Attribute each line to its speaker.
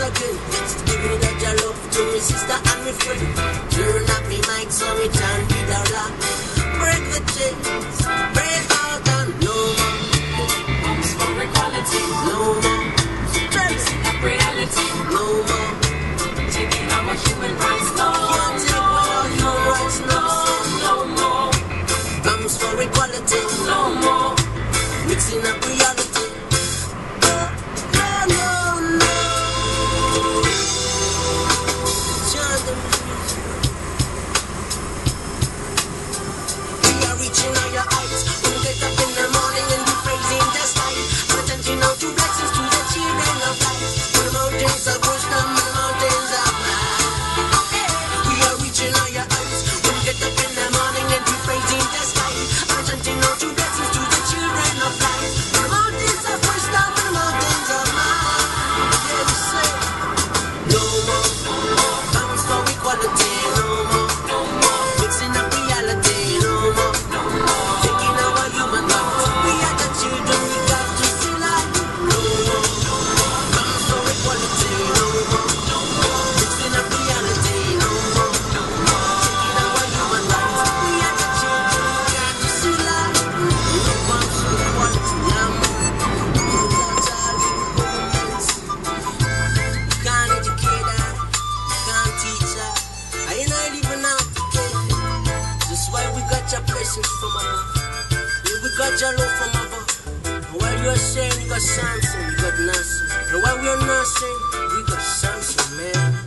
Speaker 1: again. me that your love to me, sister and me friend. Turn up my mic so we can beat our luck. Break the chains, break out and no more.
Speaker 2: Homes for equality,
Speaker 1: no more.
Speaker 2: Reality,
Speaker 1: no more.
Speaker 2: Taking our human rights, no
Speaker 1: no,
Speaker 2: more.
Speaker 1: For equality,
Speaker 2: no more.
Speaker 1: Mixing up. a jello for lover. And oh. while you're saying you got something, you got nothing. And while we're nothing, we got something,
Speaker 3: man.